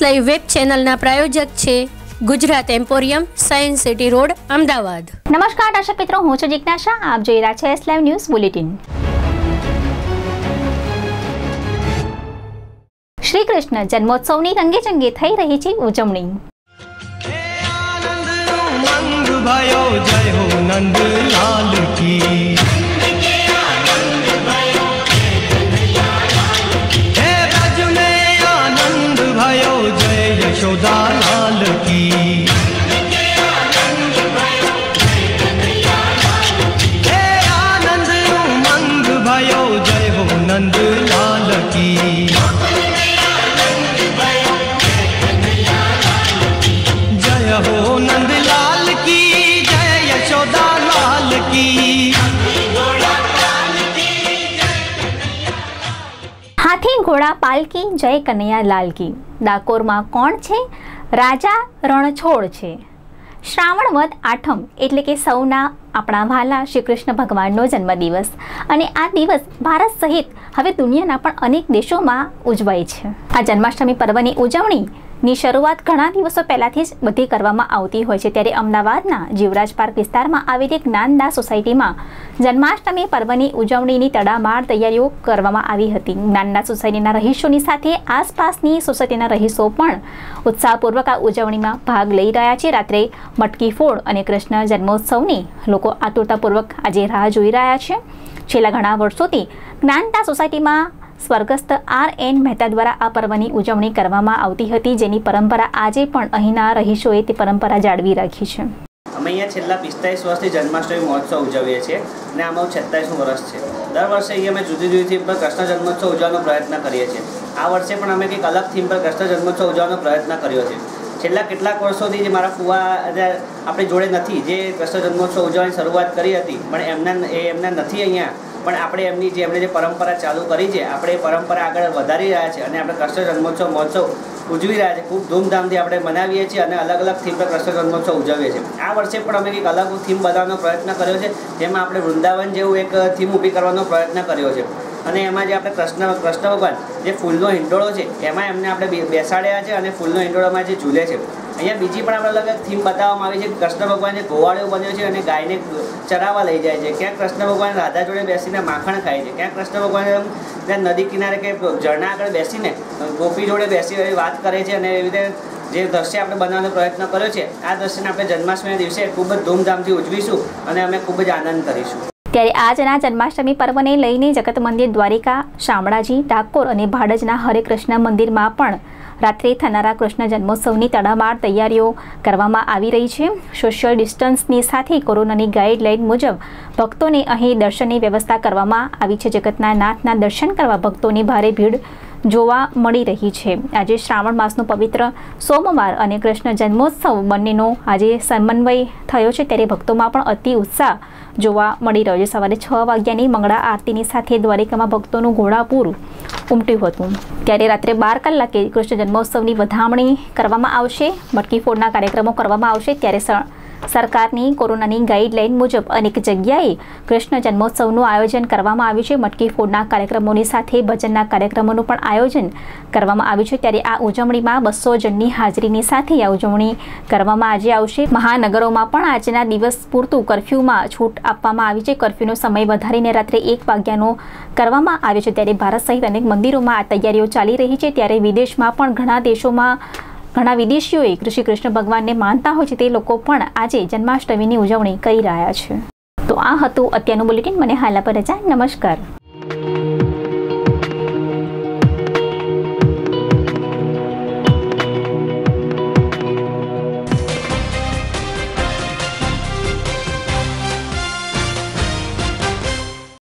Live web ચેનલના પ્રાયોજક છે Gujarat emporium science city road Ahmedabad. નમસ્કાર દર્શક મિત્રો હું છું જિજ્ઞાસા આપ જોઈ રહ્યા છે S live news bulletin Shri Krishna જન્મોત્સવની રંગેચંગે થઈ રહી છે ઉજવણી. Thank you. હાથી પાલકી, જય કનૈયા લાલકી. ડાકોરમાં કોણ છે? રાજા રણછોડ છે. શ્રાવણ વદ આઠમ એટલે કે સૌના આપણા વાલા શ્રી કૃષ્ણ ભગવાનનો જન્મદિવસ. અને આ દિવસ ભારત સહિત હવે દુનિયાના પણ અનેક દેશોમાં ઉજવાય છે. આ જન્માષ્ટમી પર્વની ઉજવણી ની શરૂઆત ઘણા દિવસો પહેલાથી જ બધી કરવામાં આવતી હોય છે. ત્યારે અમદાવાદના જીવરાજ પાર્ક વિસ્તારમાં આવેલી જ્ઞાનદા સોસાયટીમાં જન્માષ્ટમી પર્વની ઉજવણીની તડામાર તૈયારીઓ કરવામાં આવી હતી. જ્ઞાનદા સોસાયટીના રહીશોની સાથે આસપાસની સોસાયટીના રહીશો પણ ઉત્સાહપૂર્વક આ ઉજવણીમાં ભાગ લઈ રહ્યા છે. રાત્રે મટકી ફોડ અને કૃષ્ણ જન્મોત્સવની લોકો આતુરતાપૂર્વક આજે રાહ જોઈ રહ્યા છે. છેલ્લા ઘણા વર્ષોથી જ્ઞાનતા સોસાયટીમાં સ્વર્ગસ્થ આર એન મહેતા દ્વારા આ પર્વની ઉજવણી કરવામાં આવતી હતી, જેની પરંપરા આજે પણ અહીંના રહીશોએ તે પરંપરા જાળવી રાખી છે. અમે અહીંયા છેલ્લા પિસ્તાલીસ વર્ષથી જન્માષ્ટમી મહોત્સવ ઉજવીએ છીએ અને આમાં છત્તાલીસનું વર્ષ છે. દર વર્ષે અહીંયા અમે જુદી જુદી થીમ પર કૃષ્ણ જન્મોત્સવ ઉજવવાનો પ્રયત્ન કરીએ છીએ. આ વર્ષે પણ અમે કંઈક અલગ થીમ પર કૃષ્ણ જન્મોત્સવ ઉજવવાનો પ્રયત્ન કર્યો છે. છેલ્લા કેટલાક વર્ષોથી જે મારા ફુવા આપણી જોડે નથી, જે કૃષ્ણ જન્મોત્સવ ઉજવવાની શરૂઆત કરી હતી, પણ એમના એ એમના નથી અહીંયા પણ આપણે એમની જે એમણે જે પરંપરા ચાલુ કરી છે, આપણે એ પરંપરા આગળ વધારી રહ્યા છે અને આપણે કૃષ્ણ જન્મોત્સવ, મહોત્સવ ઉજવી રહ્યા છે. ખૂબ ધૂમધામથી આપણે મનાવીએ છીએ અને અલગ અલગ થીમ પર કૃષ્ણ જન્મોત્સવ ઉજવીએ છીએ. આ વર્ષે પણ અમે કંઈક અલગ થીમ બનાવવાનો પ્રયત્ન કર્યો છે, જેમાં આપણે વૃંદાવન જેવું એક થીમ ઊભી કરવાનો પ્રયત્ન કર્યો છે. અને એમાં જે આપણે કૃષ્ણ કૃષ્ણ ભગવાન જે ફૂલનો હિંડોળો છે, એમાં એમને આપણે બેસાડ્યા છે અને ફૂલનો હિંડોળામાં જે ઝૂલે છે. અહીંયા બીજી પણ આપણે અલગ થીમ બતાવવામાં આવી છે કૃષ્ણ ભગવાનને ગોવાળિયો બન્યો છે અને ગાયને ચરાવવા લઈ જાય છે. ક્યાંક કૃષ્ણ ભગવાન રાધા જોડે બેસીને માખણ ખાય છે. ક્યાંક કૃષ્ણ ભગવાન ત્યાં નદી કિનારે કે ઝરણા આગળ બેસીને ગોપી જોડે બેસી વાત કરે છે અને એવી રીતે જે દ્રશ્ય આપણે બનાવવાનો પ્રયત્ન કર્યો છે, આ દ્રશ્યને આપણે જન્માષ્ટમીના દિવસે ખૂબ જ ધૂમધામથી ઉજવીશું અને અમે ખૂબ જ આનંદ કરીશું. ત્યારે આજના જન્માષ્ટમી પર્વને લઈને જગત મંદિર દ્વારિકા, શામળાજી ડાકોર અને ભાડજના હરે કૃષ્ણ મંદિરમાં પણ રાત્રે થનારા કૃષ્ણ જન્મોત્સવની તડામાર તૈયારીઓ કરવામાં આવી રહી છે. સોશિયલ ડિસ્ટન્સની સાથે કોરોનાની ગાઈડલાઇન મુજબ ભક્તોને અહીં દર્શનની વ્યવસ્થા કરવામાં આવી છે. જગતના નાથના દર્શન કરવા ભક્તોની ભારે ભીડ જોવા મળી રહી છે. આજે શ્રાવણ માસનો પવિત્ર સોમવાર અને કૃષ્ણ જન્મોત્સવ બંનેનો આજે સમન્વય થયો છે. ત્યારે ભક્તોમાં પણ અતિ ઉત્સાહ જોવા મળી રહ્યો છે. સવારે છ વાગ્યાની મંગળા આરતીની સાથે દ્વારિકામાં ભક્તોનું ઘોડાપૂર ઉમટ્યું હતું. ત્યારે રાત્રે બાર કલાકે કૃષ્ણ જન્મોત્સવની વધામણી કરવામાં આવશે. મટકી ફોડના કાર્યક્રમો કરવામાં આવશે ત્યારે સરકારની કોરોનાની ગાઈડલાઇન મુજબ અનેક જગ્યાએ કૃષ્ણ જન્મોત્સવનું આયોજન કરવામાં આવ્યું છે. મટકી ફોડના કાર્યક્રમોની સાથે ભજનના કાર્યક્રમોનું પણ આયોજન કરવામાં આવ્યું છે. ત્યારે આ ઉજવણીમાં બસો જણની હાજરીની સાથે આ ઉજવણી કરવામાં આજે આવશે. મહાનગરોમાં પણ આજના દિવસ પૂરતું કર્ફ્યુમાં છૂટ આપવામાં આવી છે. કરફ્યુનો સમય વધારીને રાત્રે એક વાગ્યાનો કરવામાં આવ્યો છે. ત્યારે ભારત સહિત અનેક મંદિરોમાં આ તૈયારીઓ ચાલી રહી છે. ત્યારે વિદેશમાં પણ ઘણા દેશોમાં ઘણા વિદેશીઓએ કૃષિ કૃષ્ણ ભગવાનને માનતા હોય છે, તે લોકો પણ આજે જન્માષ્ટમીની ઉજવણી કરી રહ્યા છે. તો આ હતું અત્યારનું બુલેટિન. મને હાલા પર રજા. નમસ્કાર.